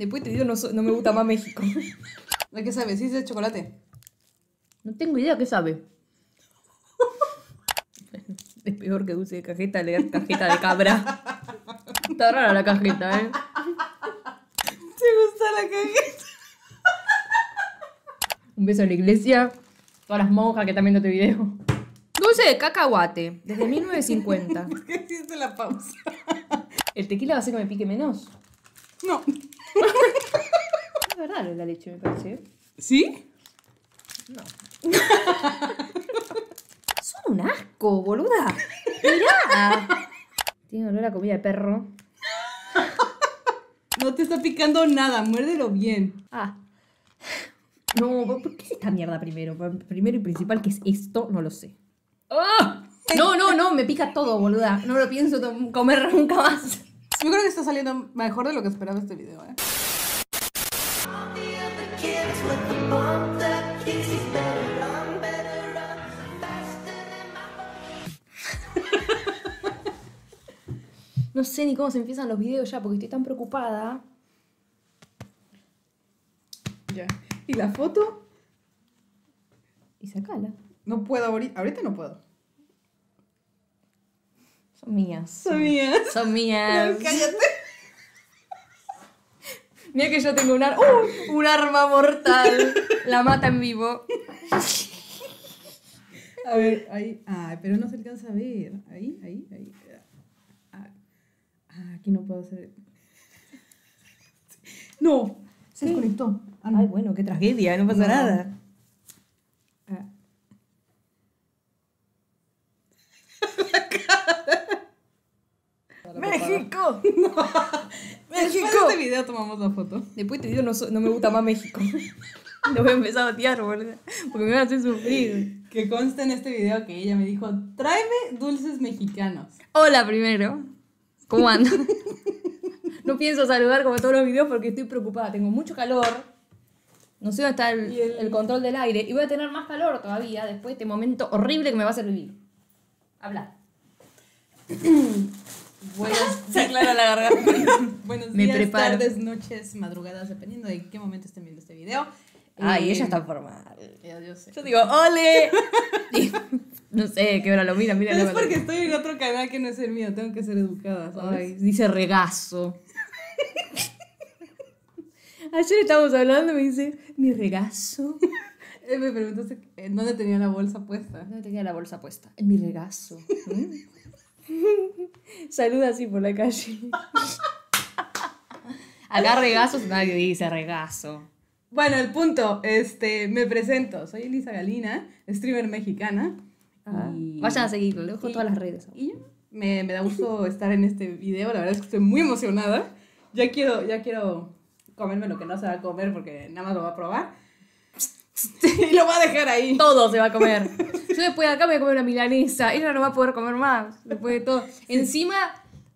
Después te digo, no, so- no me gusta más México. ¿De qué sabes? ¿Sí es de chocolate? No tengo idea qué sabe. Es peor que dulce de cajeta leer cajeta de cabra. Está rara la cajeta, ¿eh? ¿Te gusta la cajeta? Un beso a la iglesia. Todas las monjas que están viendo este video. Dulce de cacahuate, desde 1950. ¿Por qué hiciste la pausa? ¿El tequila va a hacer que me pique menos? No. Es verdad la leche, me parece. ¿eh? ¿Sí? No. Son un asco, boluda. Mirá. Tiene olor a comida de perro. No te está picando nada, muérdelo bien. Ah. No, ¿por qué es esta mierda primero? Primero y principal, que es esto? No lo sé. ¡Ah! No, no, no, me pica todo, boluda. No lo pienso comer nunca más. Yo creo que está saliendo mejor de lo que esperaba este video, ¿eh? No sé ni cómo se empiezan los videos ya porque estoy tan preocupada. Ya. ¿Y la foto? Y sacala. No puedo ahorita. Ahorita no puedo. Son mías. Son mías. Son mías. Cállate. Mira que yo tengo un, ar- ¡Uh! un arma mortal. La mata en vivo. A ver, ahí. Ah, pero no se alcanza a ver. Ahí, ahí, ahí. Aquí no puedo hacer. No, se ¿Qué? desconectó. Ah, no. Ay, bueno, qué tragedia, no pasa No. nada. Ah. ¡México! Después de este video tomamos la foto. Después te digo, no, so- no me gusta más México. Lo voy a empezar a odiar, boludo. Porque me van a hacer sufrir. Que consta en este video que ella me dijo, tráeme dulces mexicanos. Hola primero. ¿Cómo andan? No pienso saludar como todos los videos porque estoy preocupada. Tengo mucho calor. No sé dónde está el, el- el control del aire. Y voy a tener más calor todavía después de este momento horrible que me va a hacer vivir. Habla. Buenos, Se aclara la garganta. buenos Me días, preparo. tardes, noches, madrugadas, dependiendo de qué momento estén viendo este video. Ay, Eh, ella está formal. yo digo, ¡ole! Y no sé qué hora lo mira, mira. Pero la es porque estoy en otro canal que no es el mío, tengo que ser educada, ¿sabes? Ay, dice regazo. Ayer estábamos hablando y me dice, mi regazo. Él me preguntó si- en dónde tenía la bolsa puesta. No tenía la bolsa puesta. En mi regazo. Saluda así por la calle. Acá regazos nadie dice regazo. Bueno, el punto, este, me presento, soy Elisa Galina, streamer mexicana. y- Vayan a seguirlo, le dejo y- todas las redes. Y me da gusto estar en este video, la verdad es que estoy muy emocionada. Ya quiero, ya quiero comerme lo que no se va a comer porque nada más lo va a probar. y lo va a dejar ahí. Todo se va a comer. Yo después de acá me voy a comer una milanesa. Ella no va a poder comer más. Después de todo. Encima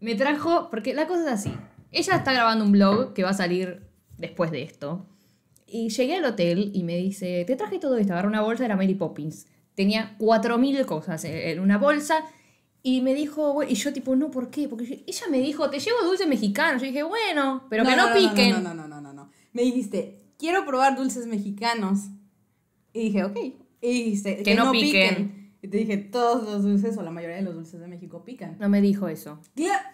me trajo. Porque la cosa es así. Ella está grabando un blog que va a salir después de esto. Y llegué al hotel y me dice: Te traje todo esto. Agarré una bolsa, era Mary Poppins. Tenía 4.000 cosas en una bolsa. Y me dijo, y yo tipo, no, ¿por qué? Porque ella me dijo, te llevo dulce mexicano. Yo dije, bueno, pero que no, piquen. No, no, no, no, no, no. Me dijiste, quiero probar dulces mexicanos. Y dije, ok. Y dijiste, que, no no, piquen. piquen. Y te dije, todos los dulces o la mayoría de los dulces de México pican. No me dijo eso. Cla-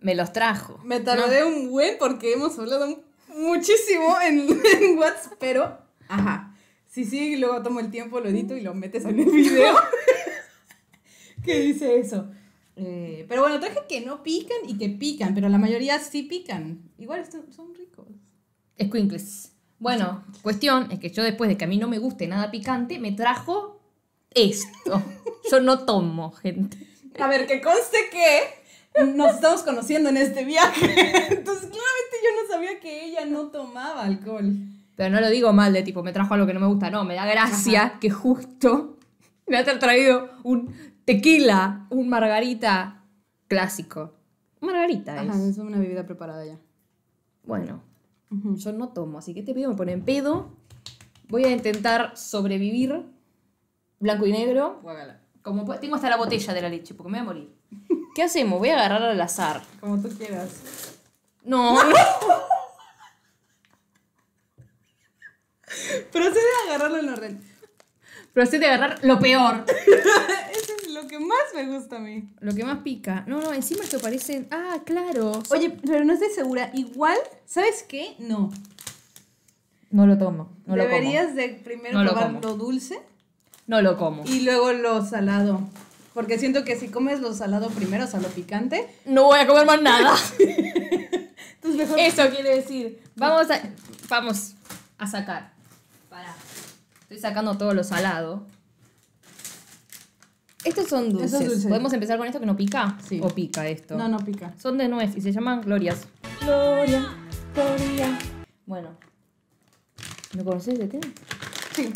Me los trajo. Me tardé un buen porque hemos hablado muchísimo en, en WhatsApp, pero, ajá. Sí, sí, luego tomo el tiempo, lo edito y lo metes en el video. que dice eso. Eh, pero bueno, traje que no pican y que pican, pero la mayoría sí pican. Igual están- son ricos. Squinkles. Bueno, cuestión es que yo después de que a mí no me guste nada picante, me trajo esto. Yo no tomo, gente. A ver, que conste que nos estamos conociendo en este viaje. Entonces, claramente yo no sabía que ella no tomaba alcohol. Pero no lo digo mal de tipo, me trajo algo que no me gusta. No, me da gracia que justo me ha traído un tequila, un margarita clásico. Margarita es. Ajá, es una bebida preparada ya. Bueno, Ujú. yo no tomo, así que este video me pone en pedo. Voy a intentar sobrevivir blanco y negro. Guágala. Como tengo hasta la botella de la leche, porque me voy a morir. ¿Qué hacemos? Voy a agarrar al azar. Como tú quieras. No. no. Procede a agarrarlo en orden. Procede a agarrar lo peor. Eso es lo que más me gusta a mí. Lo que más pica. No, no, encima que parecen. Ah, claro. Oye, pero no estoy segura. Igual, ¿sabes qué? No. No lo tomo. Deberías de primero no probar lo, lo dulce. No lo como. Y luego lo salado. Porque siento que si comes lo salado primero, o sea, lo picante, No voy a comer más nada. entonces mejor... Eso quiere decir. Vamos a. Vamos a sacar. Pará. Estoy sacando todo lo salado. Estos son dulces. Esos dulces. ¿Podemos empezar con esto que no pica? Sí. ¿O pica esto? No, no pica. Son de nuez y se llaman glorias. Gloria, gloria. Bueno. ¿Me conoces de qué? Sí.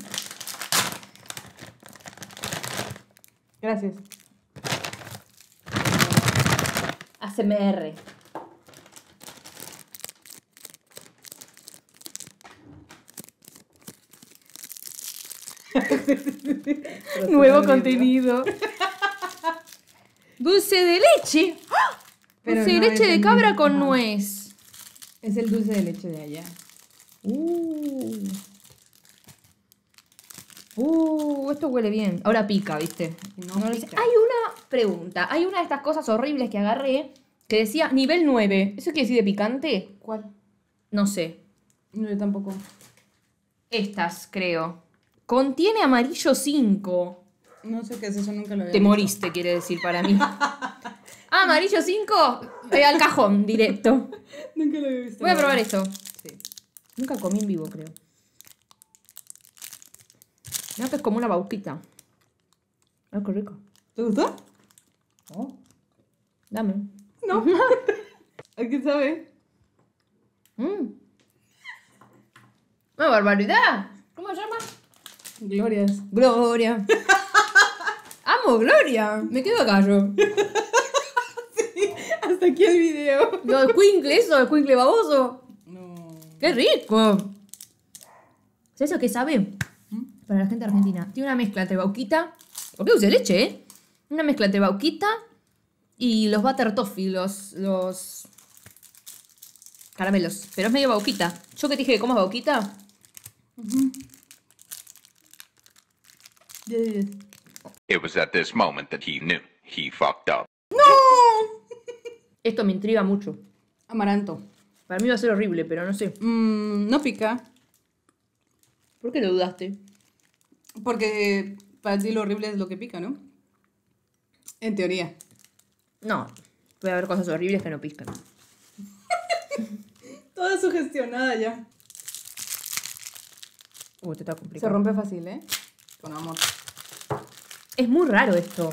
Gracias. ACMR. Nuevo contenido. Dulce de leche. ¡Ah! Dulce de leche de cabra mismo. con nuez. Es el dulce de leche de allá. Uh. Uh, esto huele bien. Ahora pica, ¿viste? No pica. Hay una pregunta. Hay una de estas cosas horribles que agarré que decía nivel 9. ¿Eso quiere decir de picante? ¿Cuál? No sé. No, yo tampoco. Estas, creo. Contiene amarillo 5. No sé qué es eso, nunca lo había Te visto. moriste, quiere decir para mí. ah, amarillo 5. Eh, al cajón, directo. Nunca lo había visto. Voy a probar esto. Sí. Nunca comí en vivo, creo. Mira que es como una bauquita. Ah, qué rico. ¿Te gustó? Oh. Dame. No. ¿A qué sabe? Mm. ¡Una barbaridad! ¿Cómo se llama? Glorias. Gloria. Amo Gloria. Me quedo yo. Hasta aquí el video. Lo de Quinkle, eso, el Quinkle baboso. No. ¡Qué rico! ¿Sabes eso qué sabe? Para la gente argentina. Tiene una mezcla entre bauquita. ¿Por qué dulce leche, eh? Una mezcla entre bauquita y los butter toffee, los, los caramelos. Pero es medio bauquita. Yo que te dije que comas bauquita. 10 de 10. It was at this moment that he knew he fucked up. Esto me intriga mucho. Amaranto. Para mí va a ser horrible, pero no sé. Mm, no pica. ¿Por qué lo dudaste? Porque para ti lo horrible es lo que pica, ¿no? En teoría. No. Puede haber cosas horribles que no piscan. Toda sugestionada ya. Uy, te está Se complicado. rompe fácil, ¿eh? Con amor. Es muy raro esto.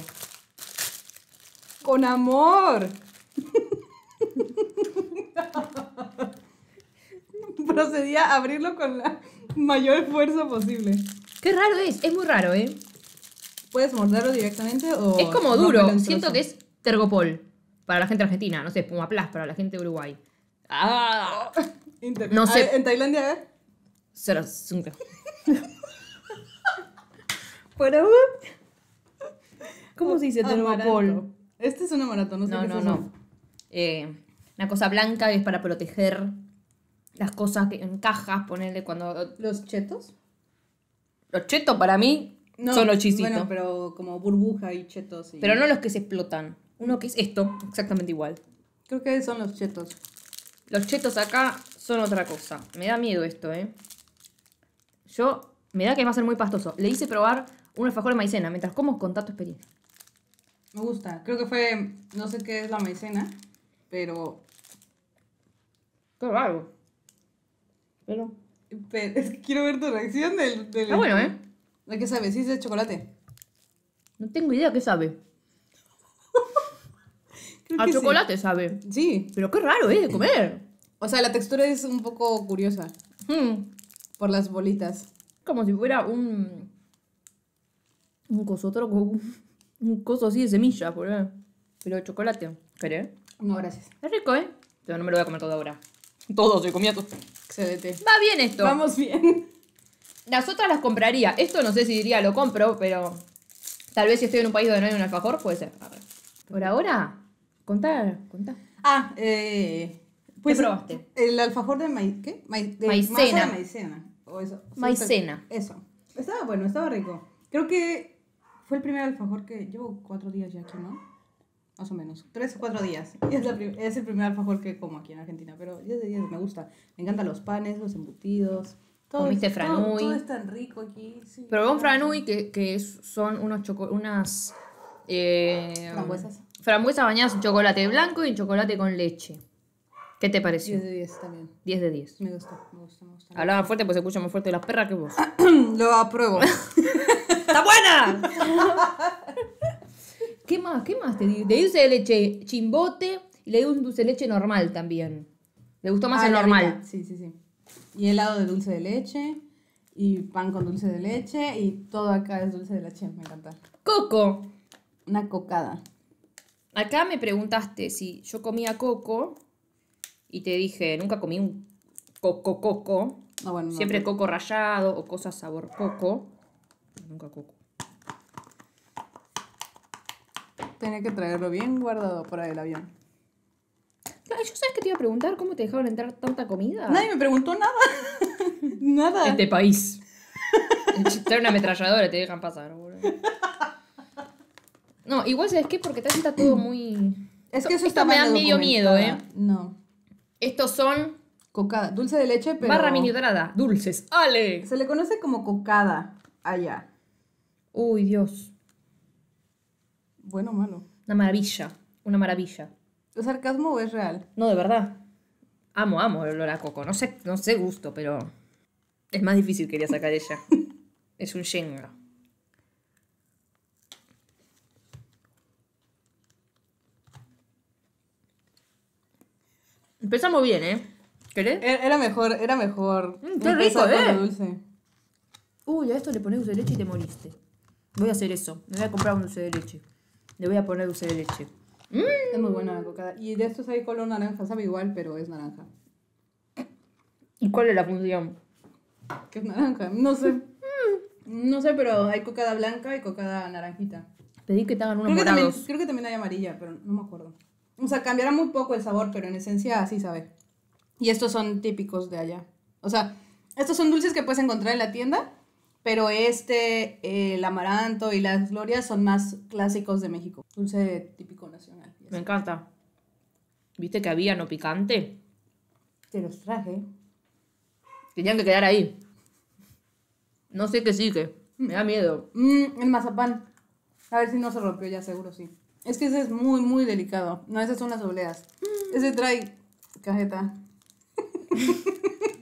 ¡Con amor! Procedí a abrirlo con la mayor esfuerzo posible. Qué raro es. Es muy raro, ¿eh? ¿Puedes morderlo directamente o.? Es como duro. en Siento que es tergopol. Para la gente argentina. No sé, Pumaplas para la gente de Uruguay. Ah. No sé. Ah, En Tailandia, ¿eh? Sarasunga. Pero. ¿Cómo se dice tergopol? Este es una maratón, no sé No, qué no, es no. Eh, una cosa blanca es para proteger las cosas que en cajas, ponerle cuando... ¿Los chetos? Los chetos para mí son los chisitos. Bueno, pero como burbuja y chetos. Y... Pero no los que se explotan. Uno que es esto, exactamente igual. Creo que son los chetos. Los chetos acá son otra cosa. Me da miedo esto, ¿eh? Yo, me da que va a ser muy pastoso. Le hice probar un alfajor de maicena mientras como con tu experiencia. Me gusta. Creo que fue. No sé qué es la maicena, pero. Qué raro. Pero... pero es que quiero ver tu reacción del. del Está bueno, ¿eh? ¿De qué sabes? Sí, es de chocolate. No tengo idea qué sabe. Creo A que sí. chocolate sabe. Sí. Pero qué raro, ¿eh? De comer. O sea, la textura es un poco curiosa Hmm. por las bolitas. Como si fuera un. Un coso, otro co- Un coso así de semilla, por. Pero de chocolate. ¿Querés? No, gracias. Es rico, ¿eh? Pero no me lo voy a comer todo ahora. Todo, se comía todo. Excelente. Va bien esto. Vamos bien. Las otras las compraría. Esto no sé si diría lo compro, pero. Tal vez si estoy en un país donde no hay un alfajor, puede ser. A ver. Por ahora, contá, contá. Ah, eh. Pues, ¿Qué probaste? El alfajor de maíz. ¿Qué? Mai- de Maicena. de maicena. O eso. Maicena. Eso. Estaba bueno, estaba rico. Creo que fue el primer alfajor que llevo cuatro días ya aquí, ¿no? Más o menos. Tres o cuatro días. Es, la es el primer alfajor que como aquí en Argentina. Pero 10 de 10 me gusta. Me encantan los panes, los embutidos. Todo, ¿Comiste es- todo- franui? Todo, es tan rico aquí. Sí. Probé un franui que, que son unos choco- unas eh, Frambuesas. frambuesas bañadas en chocolate blanco y en chocolate con leche. ¿Qué te pareció? 10 de 10 también. 10 de 10. Me gusta, me gusta, me gusta. Hablaba fuerte pues se escucha más fuerte las perras que vos. Lo apruebo. ¡Está buena! ¿Qué más? ¿Qué más te di? Le di dulce de leche chimbote y le di un dulce de leche normal también. Le gustó más Ah, el normal. Sí, sí, sí. Y helado de dulce de leche. Y pan con dulce de leche. Y todo acá es dulce de leche. Me encanta. Coco. Una cocada. Acá me preguntaste si yo comía coco y te dije, nunca comí un coco coco. No, bueno, no, Siempre no. coco rallado o cosas sabor coco. Nunca coco. Tenía que traerlo bien guardado para el avión. Claro, ¿Yo sabes que te iba a preguntar cómo te dejaron entrar tanta comida? Nadie me preguntó nada. nada. Este país. Trae una ametralladora y te dejan pasar, boludo. No, igual sabes qué, porque también está todo muy. Es que eso Esto está me mal da medio miedo. ¿eh? No. Estos son Cocada. Dulce de leche, pero. barra mini dorada, dulces. ¡Ale! Se le conoce como cocada allá. Uy, Dios. Bueno o malo. Una maravilla. Una maravilla. ¿Es sarcasmo o es real? No, de verdad. Amo, amo el olor a coco. No sé, no sé gusto, pero. Es más difícil quería sacar ella. es un Shenga. Empezamos bien, ¿eh? ¿Querés? Era era mejor, era mejor. Mm, qué rico, ¿eh? dulce. Uy, a esto le pones dulce de leche y te moriste. Voy a hacer eso. Me voy a comprar un dulce de leche. Le voy a poner dulce de leche. Es muy buena la cocada. Y de estos hay color naranja, sabe igual, pero es naranja. ¿Y cuál es la función? ¿Qué es naranja? No sé. No sé, pero hay cocada blanca y cocada naranjita. Pedí que te hagan unos Creo que, también, morados. creo que también hay amarilla, pero no me acuerdo. O sea, cambiará muy poco el sabor, pero en esencia así sabe. Y estos son típicos de allá. O sea, estos son dulces que puedes encontrar en la tienda, pero este, eh, el amaranto y las glorias son más clásicos de México. Dulce típico nacional. Me encanta. ¿Viste que había no picante? Te los traje. Tenían que quedar ahí. No sé qué sigue. Me da miedo. Mm, el mazapán. A ver si no se rompió ya, seguro sí. Es que ese es muy, muy delicado. No, esas son las obleas. Ese trae cajeta.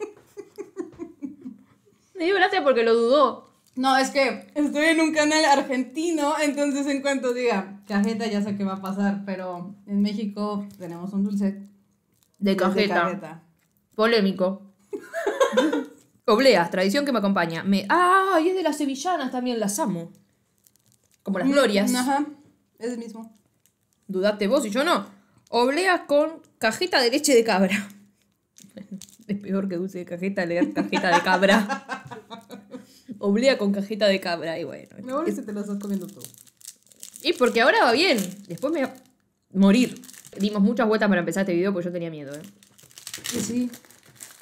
Me dio gracia porque lo dudó. No, es que estoy en un canal argentino, entonces en cuanto diga cajeta ya sé qué va a pasar, pero en México tenemos un dulce De que es cajeta. Polémico. Obleas, tradición que me acompaña. Me... Ah, y es de las sevillanas también, las amo. Como las glorias. Mm, Ajá, es el mismo. Dudate vos y yo no. Obleas con cajeta de leche de cabra. Es peor que dulce de cajeta leer cajeta de cabra. Oblea con cajeta de cabra. Y bueno. Me parece que te lo estás comiendo tú. Y porque ahora va bien. Después me va a morir. Dimos muchas vueltas para empezar este video porque yo tenía miedo, ¿eh? Y sí,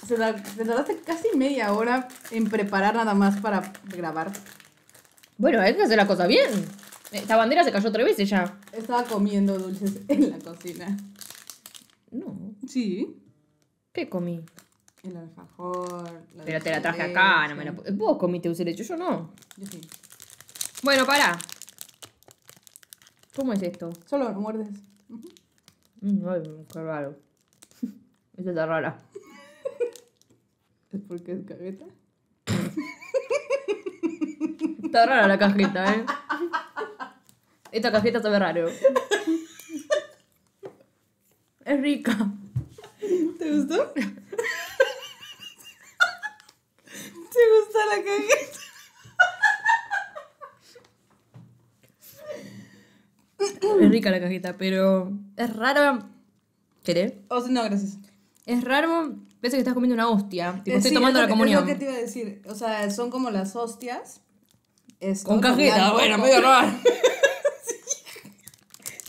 se tardaste casi media hora en preparar nada más para grabar. Bueno, hay que hacer la cosa bien. Esta bandera se cayó tres veces ya. Estaba comiendo dulces en la cocina. No. Sí. ¿Qué comí? El alfajor. Pero te la traje acá, no me la... Vos comiste dulce de leche, yo no. Yo sí. Bueno, pará. ¿Cómo es esto? Solo lo muerdes. Mm, ay, qué raro. Esta está rara. ¿Es porque es cajeta? Está rara la cajeta, ¿eh? Esta cajeta sabe raro. Es rica. ¿Te gustó? ¿Te gusta la cajeta? Es rica la cajeta, pero es raro. ¿Querés? O sea, no, gracias. Es raro. Parece que estás comiendo una hostia. Tipo, Eh, estoy sí, tomando es la que- comunión. Es lo que te iba a decir. O sea, son como las hostias. Es Con cajeta, blanco, bueno, con- medio raro.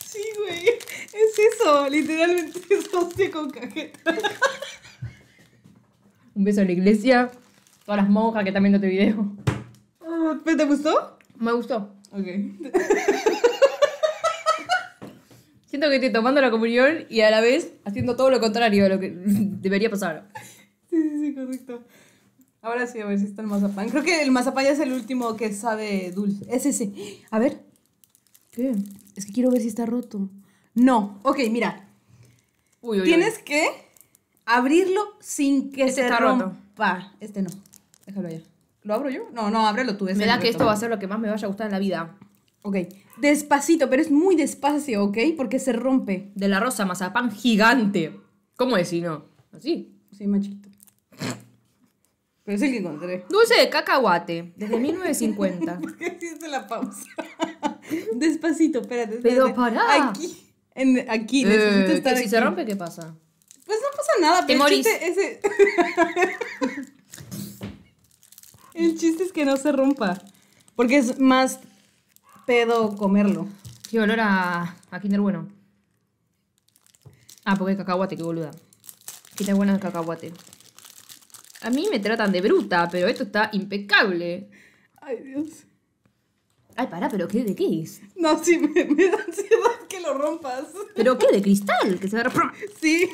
Sí, güey. Es eso. Literalmente es hostia con cajeta. Un beso en la iglesia. Todas las monjas que están viendo este video. ¿Pero te gustó? Me gustó. Ok. Siento que estoy tomando la comunión y a la vez haciendo todo lo contrario de lo que debería pasar. Sí, sí, sí, correcto. Ahora sí, a ver si está el mazapán. Creo que el mazapán ya es el último que sabe dulce. Es ese. A ver. ¿Qué? Es que quiero ver si está roto. No. Ok, mira. Uy, uy, Tienes que abrirlo sin que Este se está roto. rompa. Este no. Déjalo allá. ¿Lo abro yo? No, no, ábrelo tú. Me da que esto va a ser lo que más me vaya a gustar en la vida. Ok. Despacito, pero es muy despacio, ¿ok? Porque se rompe. De la rosa mazapán gigante. ¿Cómo es si no? Así. Sí, más chiquito. Pero es el que encontré. Dulce de cacahuate, desde 1950. ¿Por qué hiciste la pausa? Despacito, espérate. Pero espérate. pará. Aquí. En, aquí, necesito Eh, estar que si aquí. se rompe, ¿qué pasa? Pues no pasa nada, Te pero el morís. ese... el chiste es que no se rompa. Porque es más pedo comerlo. Qué olor a, a Kinder Bueno. Ah, porque es cacahuate, qué boluda. Kinder Bueno es cacahuate. A mí me tratan de bruta, pero esto está impecable. Ay, Dios. Ay, pará, pero ¿qué, ¿de qué es? No, sí, me, me da ansiedad que lo rompas. ¿Pero qué? ¿De cristal? Que se va a romper. Sí.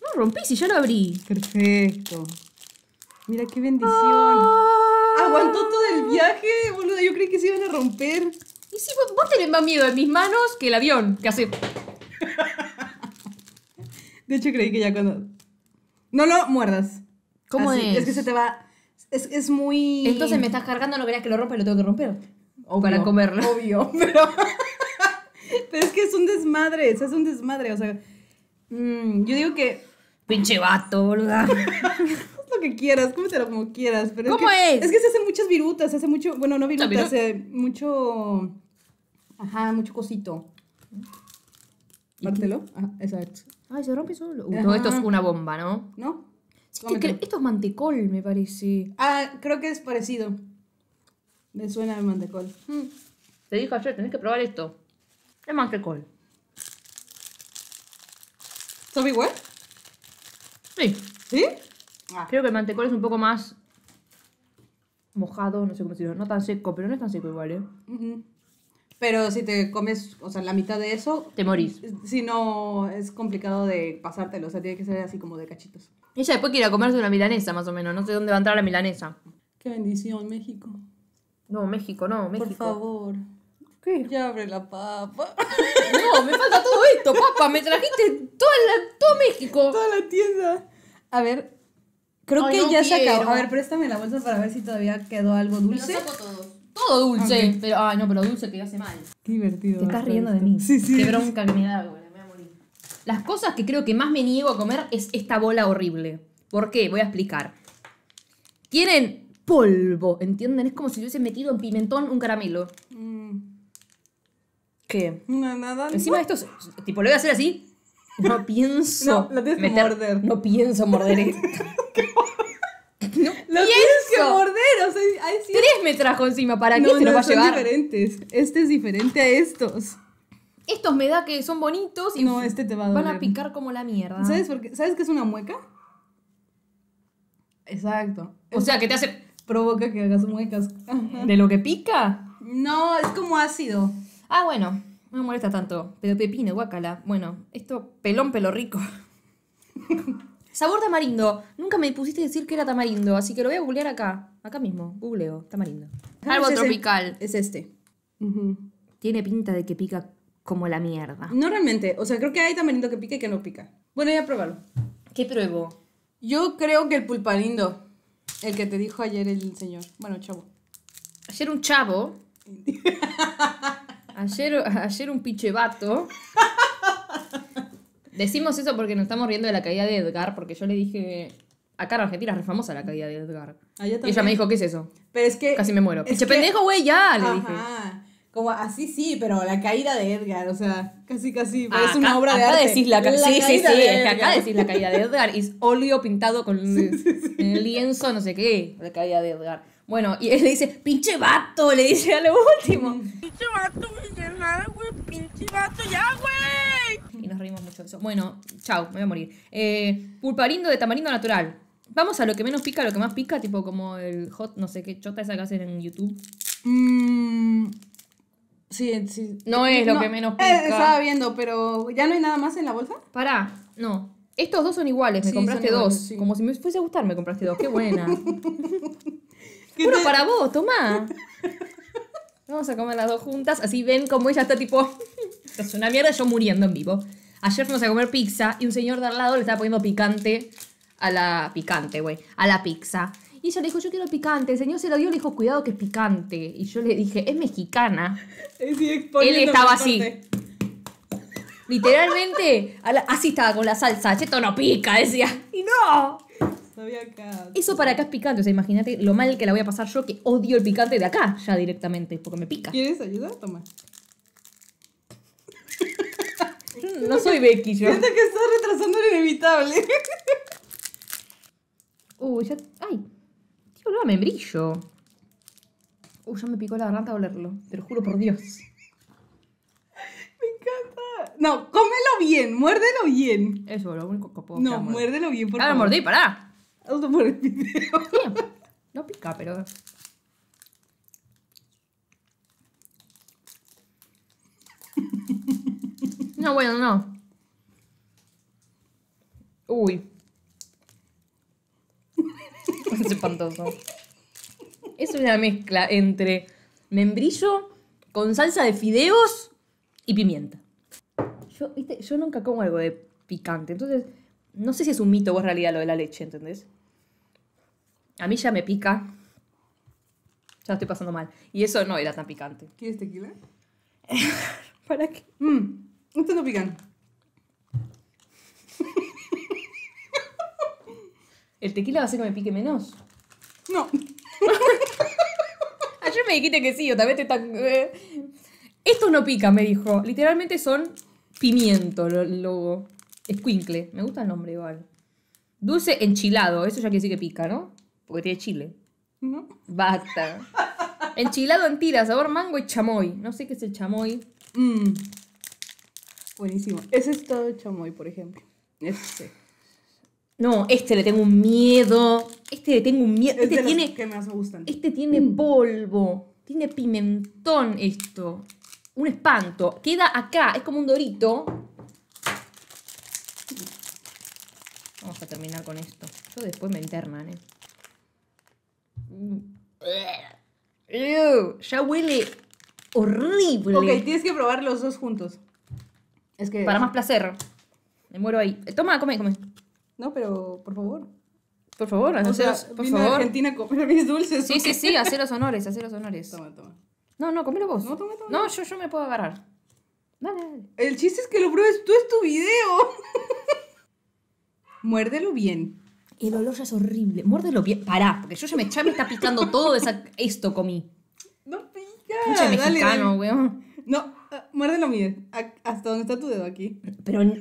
No rompí si ya lo abrí. Perfecto. Mira qué bendición. Ah. Aguantó todo el viaje, boludo. Yo creí que se iban a romper. Y si vos, vos tenés más miedo en mis manos que el avión, que hace. De hecho, creí que ya cuando. No lo muerdas. ¿Cómo Así, es? Es que se te va. Es, es muy. Entonces me estás cargando, no querías que lo rompa y lo tengo que romper. Obvio, para comerlo. Obvio, pero. pero es que es un desmadre. Es un desmadre. O sea. mm, yo digo que. Pinche vato, boluda. Lo que quieras, cómetelo como quieras. Pero ¿Cómo es? es? Que, es que se hacen muchas virutas, se hace mucho. Bueno, no virutas, viruta? se mucho. Ajá, mucho cosito. Pártelo. Ajá, exacto. Ay, se rompe solo. Uh, todo esto es una bomba, ¿no? ¿No? Esto es mantecol, me parece. Ah, creo que es parecido. Me suena el mantecol. Mm. Te dije ayer, tenés que probar esto. Es mantecol. ¿Sabe igual? Sí. ¿Sí? Ah. Creo que el mantecol es un poco más mojado, no sé cómo decirlo. No tan seco, pero no es tan seco igual, ¿eh? Ujú. Pero si te comes, o sea, la mitad de eso, Te morís. si no, es complicado de pasártelo. O sea, tiene que ser así como de cachitos. Ella después quiere ir a comerse una milanesa, más o menos. No sé dónde va a entrar la milanesa. Qué bendición, México. No, México, no, México. Por favor. ¿Qué? Ya abre la papa. No, me falta todo esto, papá. Me trajiste toda la- todo México. Toda la tienda. A ver. Creo Ay, que no ya se quiero. acabó. A ver, préstame la bolsa para ver si todavía quedó algo dulce. todo. Todo dulce. Ok. Pero, ay, no, pero dulce que hace mal. Qué divertido. Te estás riendo de esto. mí. Sí, sí. Qué bronca que me da, güey. Me voy a morir. Las cosas que creo que más me niego a comer es esta bola horrible. ¿Por qué? Voy a explicar. Tienen polvo, ¿entienden? Es como si hubiesen metido en pimentón un caramelo. Mm, ¿Qué? no, nada. Encima esto, es- tipo, lo voy a hacer así. No pienso. No, lo tienes que morder. No pienso morder esto. no Lo tienes que pienso. morder. O sea. Tres me trajo encima. ¿Para qué no, se lo va a llevar? diferentes. Este es diferente a estos. Estos me da que son bonitos y No, este te va a van a picar como la mierda. ¿Sabes por qué? ¿Sabes qué es una mueca? Exacto. O sea, que te hace Provoca que hagas muecas. de lo que pica. No, es como ácido. Ah, bueno, no me molesta tanto. Pero pepino, guacala. Bueno, esto pelón pelo rico. Sabor tamarindo. Nunca me pusiste a decir que era tamarindo, así que lo voy a googlear acá. Acá mismo, googleo, tamarindo. Algo Es tropical. Es este. Tiene pinta de que pica como la mierda. No realmente. O sea, creo que hay tamarindo que pica y que no pica. Bueno, ya pruébalo. ¿Qué pruebo? Yo creo que el pulparindo. El que te dijo ayer el señor. Bueno, chavo. Ayer un chavo. ayer, ayer un pinche vato. Decimos eso porque nos estamos riendo de la caída de Edgar, porque yo le dije. Acá en Argentina es re famosa la caída de Edgar. Allá Y ella me dijo, ¿qué es eso? Pero es que. Casi me muero. Pinche que- pendejo, güey, ya, le dije. Como así sí, pero la caída de Edgar, o sea, casi casi Ah, parece una acá- obra de arte. decís la, ca- La sí, sí, sí, de acá decís la caída de Edgar es óleo pintado con lienzo, no sé qué, la caída de Edgar. Bueno, y él le dice, pinche vato, le dice a lo último. Pinche vato, güey, nada, güey, pinche vato, ya, güey. Y nos reímos mucho de eso. Bueno, chao, me voy a morir. Eh, pulparindo de tamarindo natural. Vamos a lo que menos pica, lo que más pica, tipo como el hot, no sé qué chota esa que hacen en YouTube. Mm, sí, sí. No es lo que menos pica. eh, estaba viendo, pero ¿ya no hay nada más en la bolsa? Pará, no. Estos dos son iguales, me Sí, compraste dos. iguales, sí. Como si me fuese a gustar, me compraste dos. Qué buena. ¿Qué Uno te- para vos, tomá. Vamos a comer las dos juntas, así ven como ella está tipo. Esto es una mierda, yo muriendo en vivo. Ayer fuimos a comer pizza y un señor de al lado le estaba poniendo picante a la. Picante, güey. A la pizza. Y ella le dijo, yo quiero picante. El señor se lo dio y le dijo, cuidado que es picante. Y yo le dije, es mexicana. Sí, Él estaba así. Literalmente, la- así estaba con la salsa. Esto no pica, decía. Y no. Sabía acá. Eso para acá es picante. O sea, imagínate lo mal que la voy a pasar yo que odio el picante de acá ya directamente, porque me pica. ¿Quieres ayuda? Toma. Yo No soy Becky yo. Siento que estás retrasando lo inevitable. Uy, ya. ¡Ay! Tío, olor a membrillo. Uy, ya me picó la garganta a olerlo. Te lo juro por Dios. Me encanta. No, cómelo bien, muérdelo bien. Eso, lo único que puedo No, muérdelo bien, por Ah, lo favor. mordí, pará. Hazlo por el video. No pica, pero. No, bueno, no. Uy. Es espantoso. Es una mezcla entre membrillo con salsa de fideos y pimienta. Yo, ¿viste? Yo nunca como algo de picante, entonces no sé si es un mito o es realidad lo de la leche, ¿entendés? A mí ya me pica. Ya estoy pasando mal. Y eso no era tan picante. ¿Quieres tequila? ¿Para qué? Mmm, esto no pican. ¿El tequila va a hacer que me pique menos? No. Ayer me dijiste que sí, yo también te tan... eh. Estos no pican, me dijo. Literalmente son pimiento, lo, lo... Escuincle. Me gusta el nombre igual. Dulce enchilado. Eso ya quiere decir que pica, ¿no? Porque tiene chile. No. Basta. Enchilado en tira, sabor mango y chamoy. No sé qué es el chamoy. Mmm. Buenísimo. Ese es todo chamoy, por ejemplo. Este. No, este le tengo un miedo. Este le tengo un miedo. Este los tiene... que más me gustan. Este tiene polvo. Tiene pimentón esto. Un espanto. Queda acá. Es como un dorito. Vamos a terminar con esto. Yo después me internan, eh. Ew, ya huele horrible. Ok, tienes que probar los dos juntos. Es que. Para más placer. Me muero ahí. Toma, come, come. No, pero por favor. Por favor, O sea, haceros- por vine a favor. Argentina a comer mis dulces. Sí, ¿o sí, sí, hacer los honores, hacer los honores. Toma, toma. No, no, comelo vos. No, toma, toma. No, yo, yo me puedo agarrar. Dale, dale. El chiste es que lo pruebes tú, es tu video. Muérdelo bien. El olor ya es horrible. Muérdelo bien. Pará, porque yo ya me, ya me está picando todo esa, esto comí. No pica. Dale, mexicano, weón. No, ah, muérdelo bien. Hasta donde está tu dedo aquí. Pero no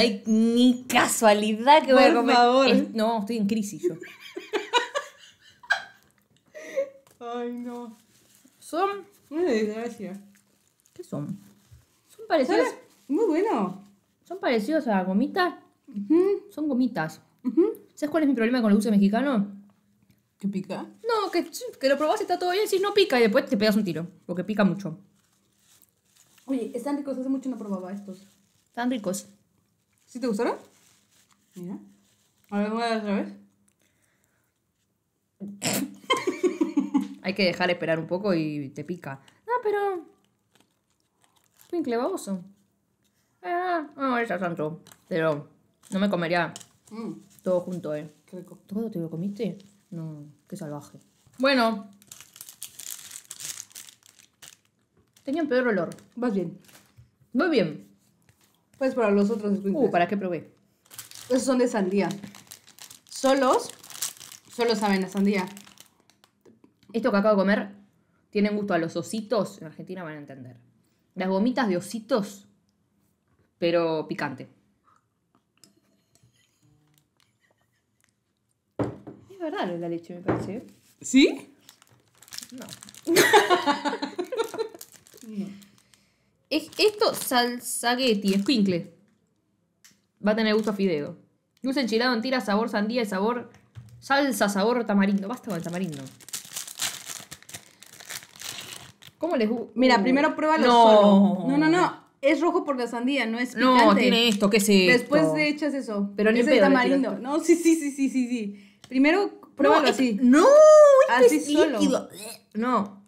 hay ni casualidad que voy a comer. favor. Es- no, estoy en crisis yo. Ay, no. Son. Una desgracia. ¿Qué son? Son parecidos. Muy bueno. Son parecidos a gomitas. Son gomitas. ¿Sabes cuál es mi problema con el dulce mexicano? ¿Qué pica? No, que, que lo probás y está todo bien, si no pica y después te pegas un tiro. Porque pica mucho. Oye, están ricos. Hace mucho no probaba estos. Están ricos. ¿Sí te gustaron? Mira. A ver, voy a dar otra vez. Hay que dejar esperar un poco y te pica. No, pero. Baboso. Ah, no, esa tanto. Pero no me comería Mmm, todo junto, eh. qué rico. ¿Todo te lo comiste? No, qué salvaje. Bueno. Tenían peor olor. Vas bien. Muy bien. Pues para los otros. Uh, ¿para qué probé? Esos son de sandía. Solos, solo saben a sandía. Esto que acabo de comer tiene gusto a los ositos. En Argentina van a entender. Las gomitas de ositos, pero picante. Verdad lo de la leche, me parece. ¿Sí? No. Es, esto, salsaguetti, escuincle. Va a tener gusto a fideo. Dulce enchilado en tira, sabor sandía y sabor salsa, sabor tamarindo. Basta con el tamarindo. ¿Cómo les gusta? Mira, primero pruébalo no. solo. No, no, no. Es rojo por la sandía, no es picante. No, tiene esto, ¿qué es esto? Después le echas eso. Pero ni es en el tamarindo. No, sí, sí, sí, sí, sí, sí. Primero No, pruébalo este- así. No, este Así es solo. líquido. No.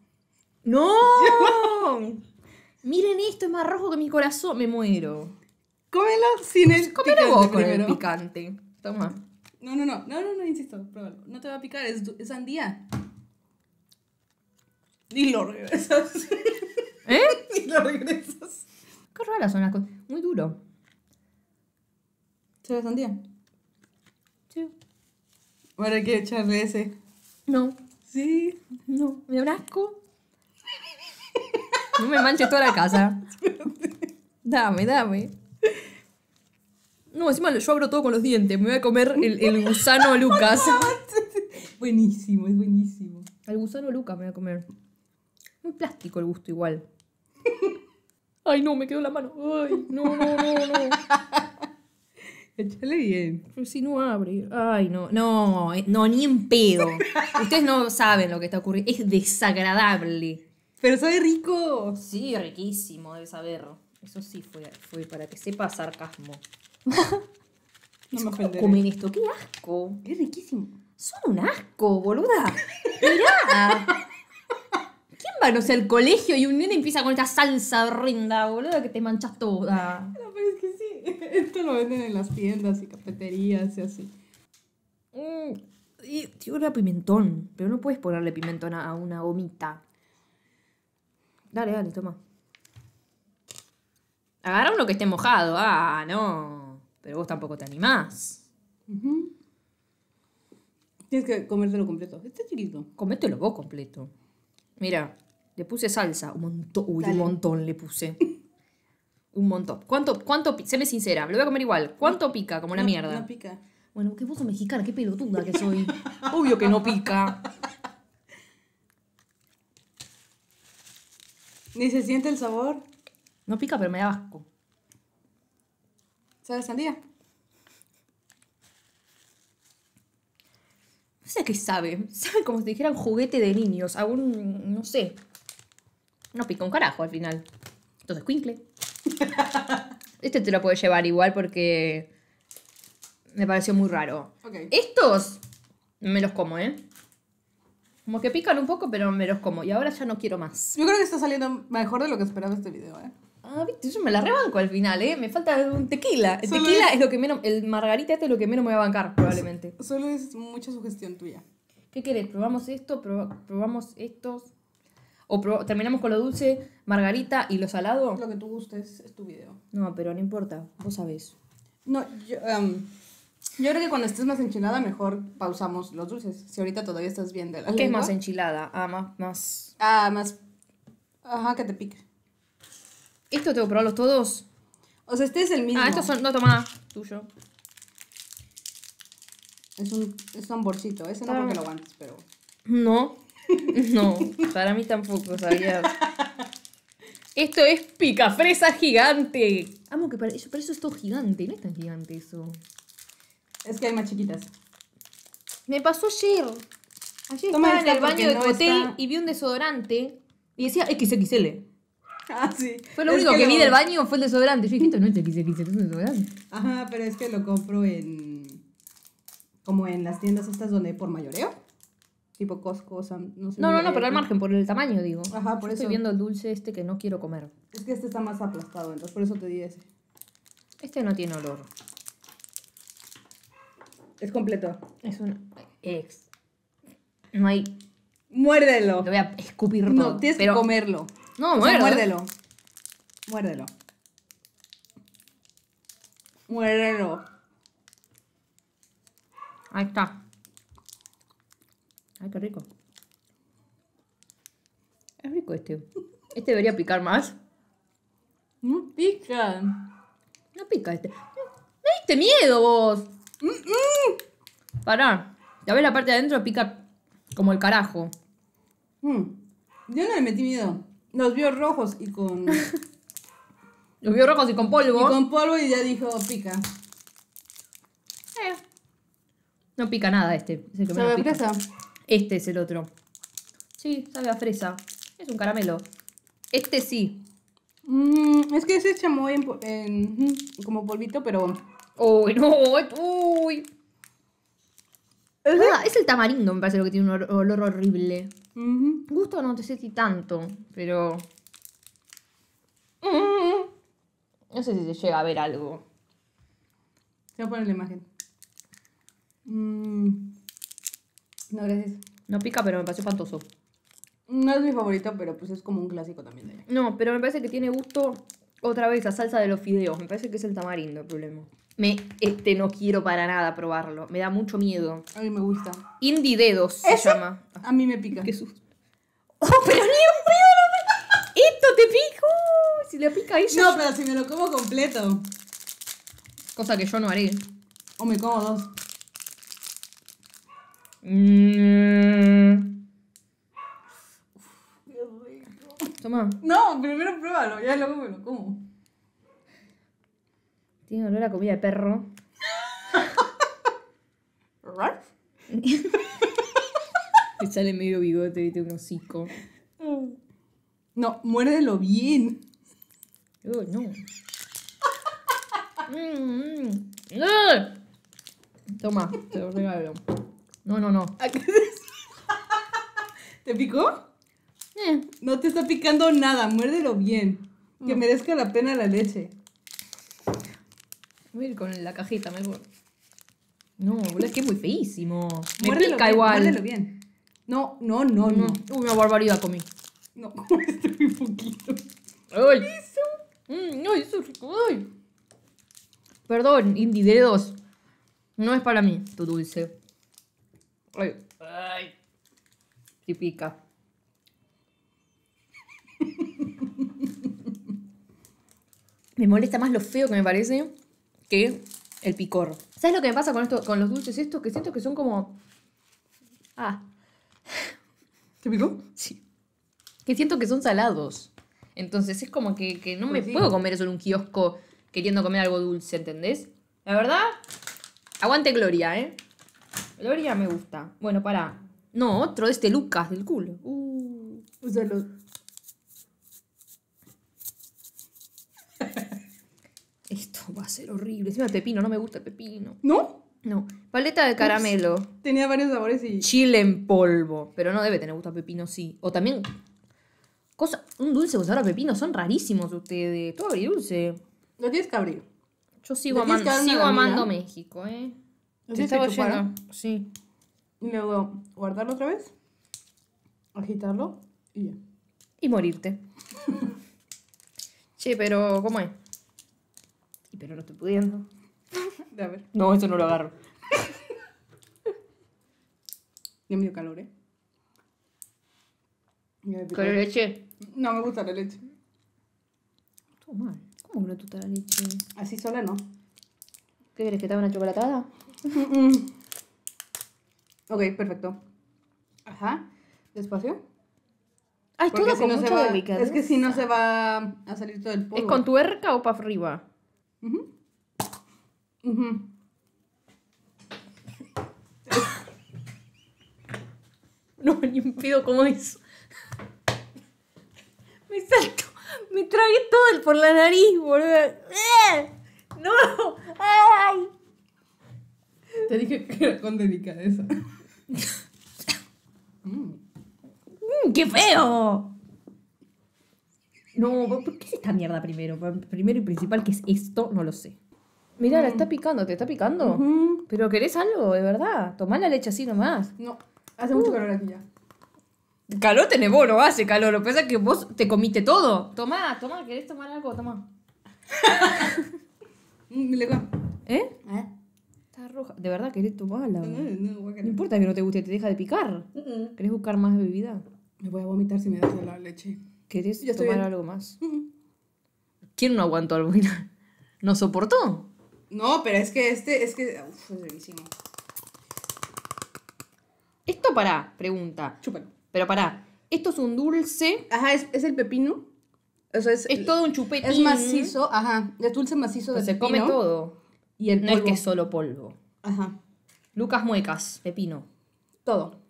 No. Miren esto, es más rojo que mi corazón. Me muero. Cómelo sin el Comelo picante vos con el primero. picante. Toma. No, no, no, no, no, no, insisto, pruébalo. No te va a picar, es, es sandía. Y lo regresas. ¿Eh? y lo regresas. Qué raras son las cosas. Muy duro. ¿Se ve sandía? Sí. Ahora hay que echarle ese. No. Sí. No. Me da un asco. No me manches toda la casa. Dame, dame. No, encima yo abro todo con los dientes. Me voy a comer el, el gusano Lucas. Buenísimo, es buenísimo. El gusano Lucas me voy a comer. Muy plástico el gusto igual. Ay, no, me quedó la mano. Ay, no, no, no, no. Échale bien. Pero si no abre. Ay, no, no, eh, no, ni en pedo. Ustedes no saben lo que está ocurriendo. Es desagradable. Pero sabe rico. Sí, riquísimo, debe saber. Eso sí fue, fue para que sepa sarcasmo. No me ¿Cómo ofenderé. comen esto? ¡Qué asco! Es riquísimo. Son un asco, boluda. Mirá. ¿Quién va, no sé, al colegio y un nene empieza con esta salsa horrenda, boluda, que te manchas toda? No, pero es que sí. Esto lo venden en las tiendas y cafeterías y así. Mm, y tiene pimentón, pero no puedes ponerle pimentón a una gomita. Dale, dale, toma. Agarra uno que esté mojado. Ah, no. Pero vos tampoco te animás. Tienes que comértelo completo. Este es chiquito. Comételo vos completo. Mira, le puse salsa. Un montón. Uy, Dale. un montón le puse. Un montón. ¿Cuánto, cuánto, séme sincera, lo voy a comer igual. ¿Cuánto pica? Como una No- mierda. No pica. Bueno, que vos sos mexicana, qué pelotuda que soy. Obvio que no pica. Ni se siente el sabor. No pica, pero me da asco. ¿Sabe sandía? No sé a qué sabe. Sabe como si dijeran juguete de niños. A un. no sé. No pica un carajo al final. Entonces, cuincle. Este te lo puedes llevar igual porque. Me pareció muy raro. Estos. Me los como, ¿eh? Como que pican un poco, pero me los como. Y ahora ya no quiero más. Yo creo que está saliendo mejor de lo que esperaba este video, ¿eh? Ah, viste, yo me la rebanco al final, ¿eh? Me falta un tequila. El Solo tequila es- es lo que menos. El margarita este es lo que menos me va a bancar, probablemente. Solo es mucha sugestión tuya. ¿Qué querés? ¿Probamos esto? Proba- ¿Probamos estos? ¿O pro- terminamos con lo dulce, margarita y lo salado? Lo que tú gustes es tu video. No, pero no importa, vos sabés. No, yo, em, yo creo que cuando estés más enchilada, mejor pausamos los dulces. Si ahorita todavía estás bien de la ¿Qué es lengua. más enchilada? Ah, más, más... Ah, más. Ajá, que te pique. ¿Esto tengo que probarlos todos? O sea, este es el mismo. Ah, estos son... No, toma, tuyo. Es un, es un bolsito. Ese no Ah. porque lo aguantes, pero. No, no, para mí tampoco, ¿sabías? Esto es picafresa gigante. Amo que para eso, para eso es todo gigante, no es tan gigante eso. Es que hay más chiquitas. Me pasó ayer. Ayer Toma estaba en el baño porque de no tu hotel está- y vi un desodorante y decía XXL. Ah, sí. Fue lo Es único que, vi lo- del baño fue el desodorante. Yo dije, esto no es XXL, esto es un desodorante. Ajá, pero es que lo compro en. Como en las tiendas estas donde por mayoreo. Tipo Costco, Sam, no sé. No, no, no, pero al margen, por el tamaño, digo. Ajá, por Yo Estoy eso. viendo el dulce este que no quiero comer. Es que este está más aplastado, entonces por eso te di ese. Este no tiene olor. Es completo. Es un ex. No hay. Muérdelo. Lo voy a escupir todo. No, tienes pero- que comerlo. No, O sea, muerdo. muérdelo. Muérdelo. Muérdelo. Ahí está. Ay, qué rico. Es rico este. Este debería picar más. No pica. No pica este. Me diste miedo vos. Pará. Ya ves la parte de adentro pica como el carajo. Mm. Yo no le metí miedo. Los vio rojos y con, y Los vio rojos y con polvo. con polvo y ya dijo pica. Eh. No pica nada este. Es el que ¿Sabe menos pica. Este es el otro. Sí, sabe a fresa. Es un caramelo. Este sí. Mm, es que ese chamoy en, en- como polvito, pero... Uy, no, uy. Ah, es el tamarindo, me parece lo que tiene un olor, horrible. Ujú. Gusto no te sé si tanto, pero. Mm. No sé si se llega a ver algo. Voy a poner la imagen. Mm. No, gracias. No pica, pero me pareció espantoso. No es mi favorito, pero pues es como un clásico también de ella. No, pero me parece que tiene gusto otra vez a salsa de los fideos. Me parece que es el tamarindo el problema. Me, este no quiero para nada probarlo. Me da mucho miedo. A mí me gusta. Indie Dedos se ¿Ese? llama. A mí me pica. Qué susto. ¡Oh, pero ni un pedo! no me- ¡Esto te pica! Uy, Si le pica a ella. No, pero si me lo como completo. Cosa que yo no haré. O me como dos. Mm. Toma. No, primero pruébalo, ya luego me lo como. Tiene olor a comida de perro. Te sale medio bigote, viste, un hocico. No, muérdelo bien. Uy, no. Mm, mm. Toma, te lo regalo. No, no, no. ¿A qué? ¿Te picó? Eh, No te está picando nada, muérdelo bien. Que merezca la pena la leche. voy a ir con la cajita mejor. No, es que es muy feísimo. Me Muérdelo pica bien, igual. Muérdelo bien. No, no, no, no. Uy, una barbaridad comí. No, comiste muy poquito. ¡Ay! Mm, ¡Ay, eso es rico! ¡Ay! Perdón, indie dedos. No es para mí tu dulce. ¡Ay! ¡Ay! Sí pica. me molesta más lo feo que me parece que el picor. ¿Sabes lo que me pasa con, esto, con los dulces estos? Que siento que son como... Ah, ¿Te picó? Sí. Que siento que son salados. Entonces es como que, que no me Pues sí. puedo comer eso en un kiosco queriendo comer algo dulce, ¿entendés? La verdad, aguante Gloria, ¿eh? Gloria me gusta. Bueno, para. No, otro de este Lucas del culo. Uh. Úsalo. Esto va a ser horrible. Encima el pepino, no me gusta el pepino. ¿No? No. Paleta de caramelo. Tenía varios sabores y... Chile en polvo. Pero no debe tener gusto a pepino, sí. O también. Cosa, un dulce con sabor a pepino. Son rarísimos ustedes. Todo agridulce. Lo tienes que abrir. Yo sigo, Le tienes aman- que dar una sigo amando México, ¿eh? ¿Lo Se tienes que estaba yendo. Sí. Y luego guardarlo otra vez. Agitarlo y ya. Y morirte. che, pero ¿cómo es? Y pero no estoy pudiendo. A ver. No, eso no lo agarro. Ya me dio calor, ¿eh? ¿Con leche? No me gusta la leche. Todo mal. ¿Cómo que no te gusta la leche? Así sola no. ¿Qué querés que te haga una chocolatada? Ok, perfecto. Ajá. Despacio. Ay, Porque todo si con no se mucha va, delicadeza. Es que si no se va a salir todo el polvo. ¿Es con tuerca o para arriba? Ujú. No, ni un pido como eso. Me salto. Me tragué todo el por la nariz, boludo. ¡Eh! ¡No! ¡Ay! Te dije que era con delicadeza. Mm, ¡Qué feo! No, ¿por qué es esta mierda primero? Primero y principal, que es esto? No lo sé. Mira, la está picando, ¿te está picando? ¿Pero querés algo, de verdad? Tomá la leche así nomás. No, hace mucho calor aquí ya. Calor tenés vos, no hace calor. Lo que pasa es que vos te comiste todo. Tomá, tomá, ¿querés tomar algo? Tomá. Mm. ¿Eh? ¿Eh? Está roja. ¿De verdad querés tomarla? No, No no, importa que no te guste, te deja de picar. Mm-mm. ¿Querés buscar más bebida? Me voy a vomitar si me das la leche. ¿Querés tomar algo más? ¿Quién no aguantó al final? ¿No soportó? No, pero es que este, es que. Uf, es buenísimo. Esto para, pregunta. Chúpalo. Pero pará, esto es un dulce, Ajá, es, es el pepino. O sea, es, es todo un chupetín. es macizo, ajá. Es dulce macizo de Pues se come pepino todo. Y el No es que es solo polvo. Ajá. Lucas Muecas, pepino. Todo.